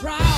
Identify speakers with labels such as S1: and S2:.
S1: pride.